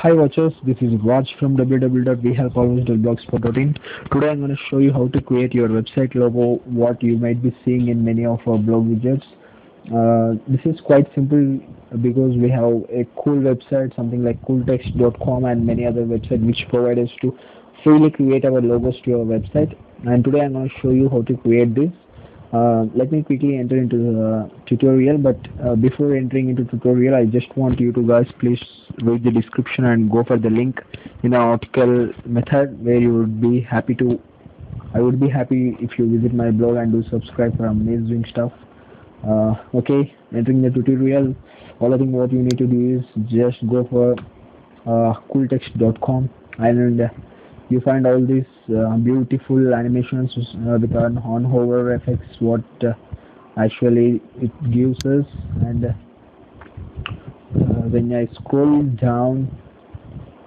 Hi watchers, this is Raj from www.wehelpalways.blogspot.in. Today I'm going to show you how to create your website logo, what you might be seeing in many of our blog widgets. Uh, this is quite simple because we have a cool website, something like cooltext.com and many other websites which provide us to freely create our logos to our website. And today I'm going to show you how to create this. Uh, let me quickly enter into the tutorial but uh, before entering into tutorial I just want you to guys please read the description and go for the link in our article method where you would be happy to I would be happy if you visit my blog and do subscribe for amazing stuff. Uh, okay entering the tutorial all I think what you need to do is just go for uh, cooltext.com and you find all these uh, beautiful animations uh, with on, on hover effects what uh, actually it gives us. And uh, when I scroll down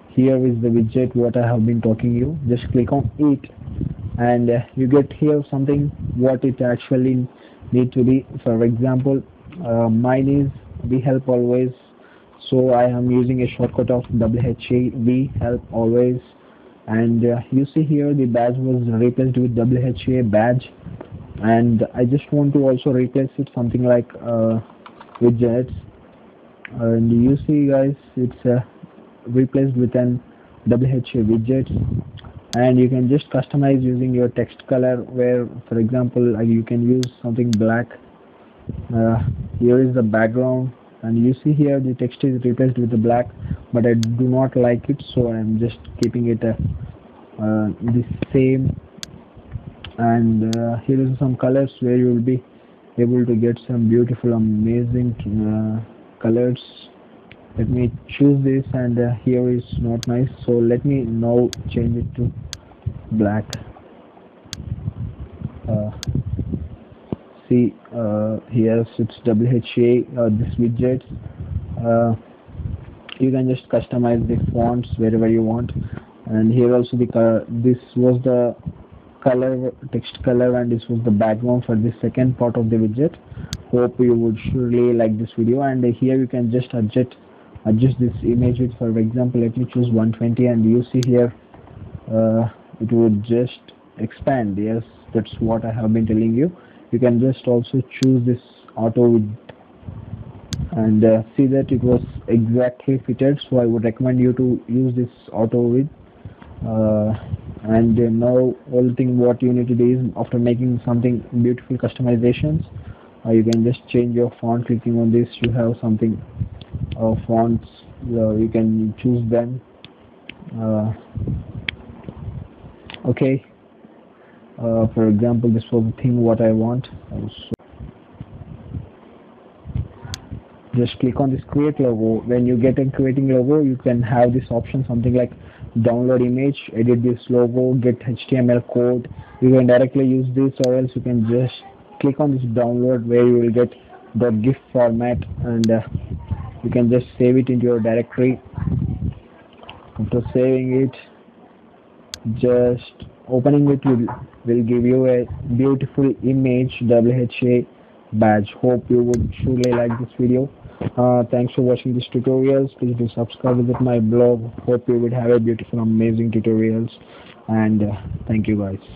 here is the widget what I have been talking you. Just click on it and uh, you get here something what it actually need to be. For example uh, mine is we help always. So I am using a shortcut of WHA we help always and uh, you see here the badge was replaced with WHA badge. And I just want to also replace it something like uh, widgets and you see guys it's uh, replaced with an WHA widget. And you can just customize using your text color where for example you can use something black. Uh, here is the background and you see here the text is replaced with the black but I do not like it so I'm just keeping it uh, uh, the same. And uh, here is some colors where you will be able to get some beautiful amazing uh, colors. Let me choose this and uh, here is not nice so let me now change it to black see uh, here it's WHA uh, this widget. Uh, you can just customize the fonts wherever you want. And here also the color this was the color text color and this was the background for the second part of the widget. Hope you would surely like this video. And here you can just adjust adjust this image with for example let me choose 120 and you see here uh, it would just expand. Yes that's what I have been telling you you can just also choose this auto width and uh, see that it was exactly fitted so I would recommend you to use this auto width uh, and uh, now all thing what you need to do is after making something beautiful customizations uh, you can just change your font clicking on this. You have something uh, fonts uh, you can choose them okay uh, for example this was the thing what I want. So just click on this create logo. When you get a creating logo you can have this option something like download image edit this logo get html code. You can directly use this or else you can just click on this download where you will get the gif format and uh, you can just save it into your directory. After saving it just opening it will, will give you a beautiful image wha badge. Hope you would surely like this video. Uh, thanks for watching this tutorials. Please do subscribe visit my blog. Hope you would have a beautiful amazing tutorials. And uh, thank you guys